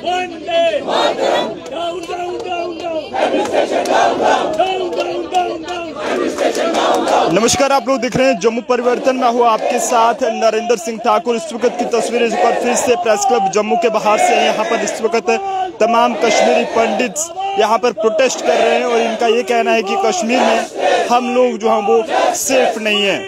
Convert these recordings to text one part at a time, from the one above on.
One day! Down, down, down, down! Administration down, down! down. नमस्कार, आप लोग देख रहे हैं जम्मू परिवर्तन। में हुआ आपके साथ नरेंद्र सिंह ठाकुर। इस वक्त की तस्वीर इस पर फिर से प्रेस क्लब जम्मू के बाहर से हैं। यहाँ पर इस वक्त तमाम कश्मीरी पंडित यहाँ पर प्रोटेस्ट कर रहे हैं और इनका ये कहना है कि कश्मीर में हम लोग जो हैं वो सेफ़ नहीं है।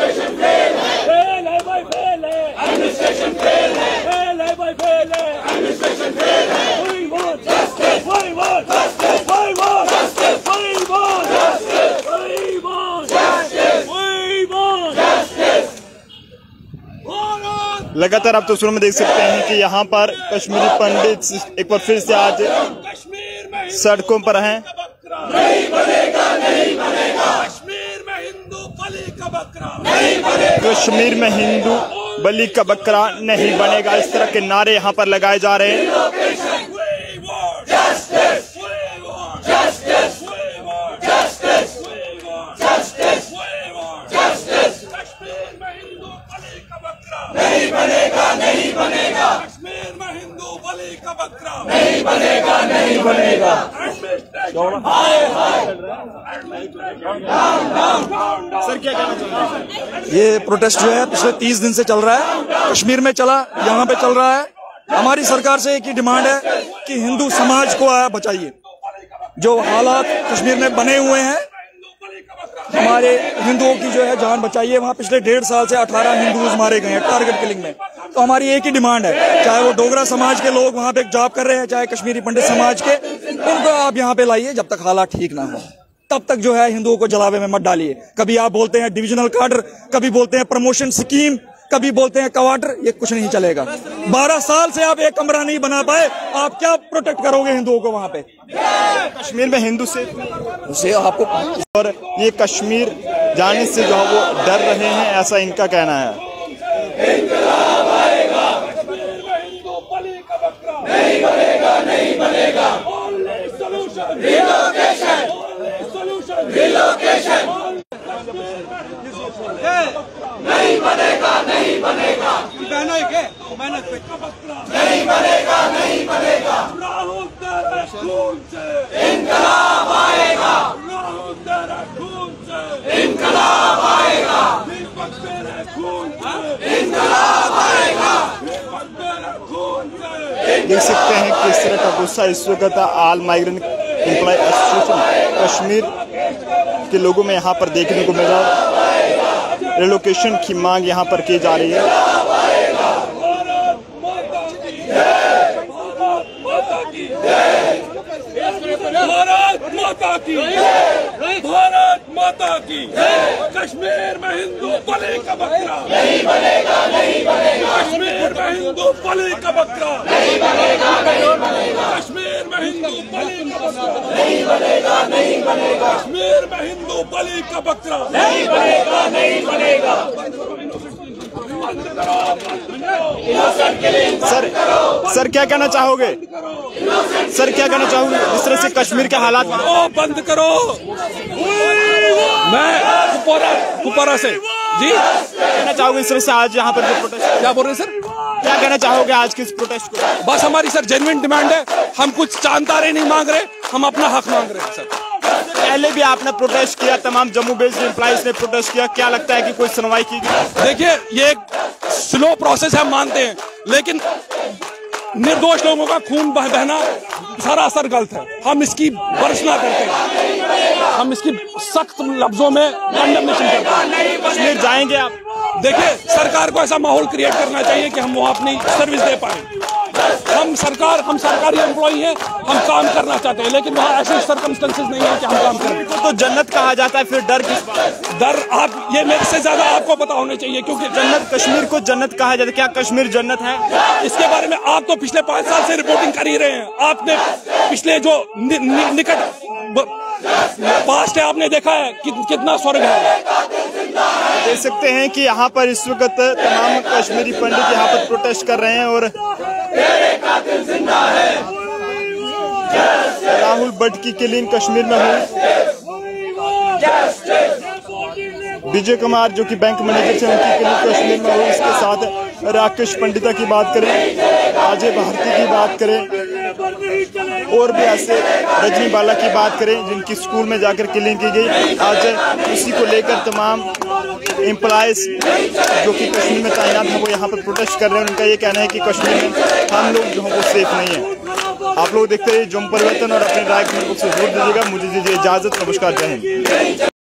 एडमिनिस्ट्रेशन फेल है। फेल है भाई फेल है। एडमिनिस्ट्रेशन फेल है। फेल है भाई फेल है। एडमिनिस्ट्रेशन फेल है। We want justice! We want justice! We want justice! We want justice! We want justice! We want justice! लगातार आप तस्वीरों में देख सकते हैं कि यहाँ पर कश्मीरी पंडित एक बार फिर से आज सड़कों पर हैं। नहीं बनेगा नहीं बनेगा कश्मीर में हिंदू बलि का बकरा नहीं बनेगा कश्मीर में हिंदू बलि का बकरा नहीं बनेगा इस तरह के नारे यहाँ पर लगाए जा रहे हैं। नहीं बनेगा नहीं बनेगा कश्मीर में हिंदू बलि का बकरा नहीं बनेगा नहीं बनेगा। सर क्या कहना ये प्रोटेस्ट जो है पिछले तीस दिन से चल रहा है। कश्मीर में चला यहाँ पे चल रहा है। हमारी सरकार से एक ही डिमांड है कि हिंदू समाज को आ बचाइए। जो हालात कश्मीर में बने हुए हैं हमारे हिंदुओं की जो है जान बचाइए। वहाँ पिछले डेढ़ साल से 18 हिंदूज मारे गए हैं टारगेट किलिंग में। तो हमारी एक ही डिमांड है चाहे वो डोगरा समाज के लोग वहाँ पे जॉब कर रहे हैं चाहे कश्मीरी पंडित समाज के उनको आप यहाँ पे लाइए जब तक हालात ठीक ना हो। तब तक जो है हिंदुओं को जलावे में मत डालिए। कभी आप बोलते हैं डिविजनल कार्डर कभी बोलते हैं प्रमोशन स्कीम कभी बोलते हैं क्वार्टर ये कुछ नहीं चलेगा। बारह साल से आप एक कमरा नहीं बना पाए आप क्या प्रोटेक्ट करोगे हिंदुओं को वहाँ पे? कश्मीर में हिंदू से उसे आपको और ये कश्मीर जाने से जो है वो डर रहे हैं ऐसा इनका कहना है कश्मीर में हिंदू बलि का बकरा नहीं बनेगा नहीं बनेगा only solution relocation only solution relocation नहीं बनेगा नहीं बनेगा नहीं बनेगा नहीं बनेगा राहुल तेरे खून से इनकलाब आएगा राहुल तेरे खून से इनकलाब आएगा दीपक तेरे खून से इनकलाब आएगा दीपक तेरे खून से देख सकते हैं किस तरह का गुस्सा इस वक्त all migrant employ association Kashmir के लोगों में यहाँ पर देखने को मिला रिलोकेशन की मांग यहाँ पर की जा रही है। कश्मीर में हिंदू का नहीं बनेगा नहीं बनेगा कश्मीर में हिंदू बलि का बकरा नहीं बनेगा नहीं बनेगा कश्मीर में हिंदू का बकरा नहीं बनेगा नहीं बनेगा। कश्मीर में हिंदू बलि का बकरा। नहीं बनेगा नहीं बनेगा। बंद करो बंद करो। सर सर क्या कहना चाहोगे? सर क्या कहना चाहोगे? जिस तरह से कश्मीर के हालात बंद करो। मैं कुपवारा कुपवारा से। जी। कहना चाहोगे इस तरह से आज यहाँ पर जो प्रोटेस्ट क्या बोल रहे हैं सर? क्या कहना चाहोगे आज के इस प्रोटेस्ट को? बस हमारी सर जेन्युइन डिमांड है। हम कुछ चांदारे नहीं मांग रहे हम अपना हक मांग रहे हैं सर। पहले भी आपने प्रोटेस्ट किया तमाम जम्मू बेस्ड एम्प्लॉइज ने प्रोटेस्ट किया। क्या लगता है कि कोई सुनवाई की गई? देखिए ये एक स्लो प्रोसेस है हम मानते हैं लेकिन निर्दोष लोगों का खून बह बहना सरासर गलत है। हम इसकी वर्षना करते हैं। हम इसकी सख्त लफ्जों में कंडमनेशन करते हैं। जाएँगे आप? देखिए सरकार को ऐसा माहौल क्रिएट करना चाहिए कि हम वहाँ अपनी सर्विस दे पाए। हम सरकार हम सरकारी एम्प्लॉई हैं हम काम करना चाहते हैं लेकिन वहाँ ऐसे सर्कमस्टेंसेज नहीं है कि हम काम करें। तो जन्नत कहा जाता है फिर डर किस डर आप ये मेरे से ज़्यादा आपको पता होना चाहिए क्योंकि जन्नत कश्मीर को जन्नत कहा जाता है। क्या कश्मीर जन्नत है? इसके बारे में आप तो पिछले पाँच साल से रिपोर्टिंग कर ही रहे हैं। आपने पिछले जो नि, नि, निकट पास्ट है आपने देखा है कि, कितना स्वर्ग है। देख सकते हैं कि यहाँ पर इस वक्त तमाम कश्मीरी पंडित यहाँ पर प्रोटेस्ट कर रहे हैं और राहुल भट्ट की किलिंग कश्मीर में हुई विजय कुमार जो कि बैंक मैनेजर थे, उनकी किलिंग कश्मीर में हुई इसके साथ राकेश पंडिता की बात करें, अजय भारती की बात करें। और भी ऐसे रजनी बाला की बात करें, जिनकी स्कूल में जाकर किलिंग की गई। आज उसी को लेकर तमाम एम्प्लॉयज़ जो कि कश्मीर में तैनात हैं, वो यहाँ पर प्रोटेस्ट कर रहे हैं। उनका ये कहना है कि कश्मीर में हम लोग जो हैं, वो सेफ़ नहीं है। आप लोग देखते रहिए जम परिवर्तन और अपने राय को ज़रूर दीजिएगा। मुझे दीजिए इजाज़त। नमस्कार, जय हिंद।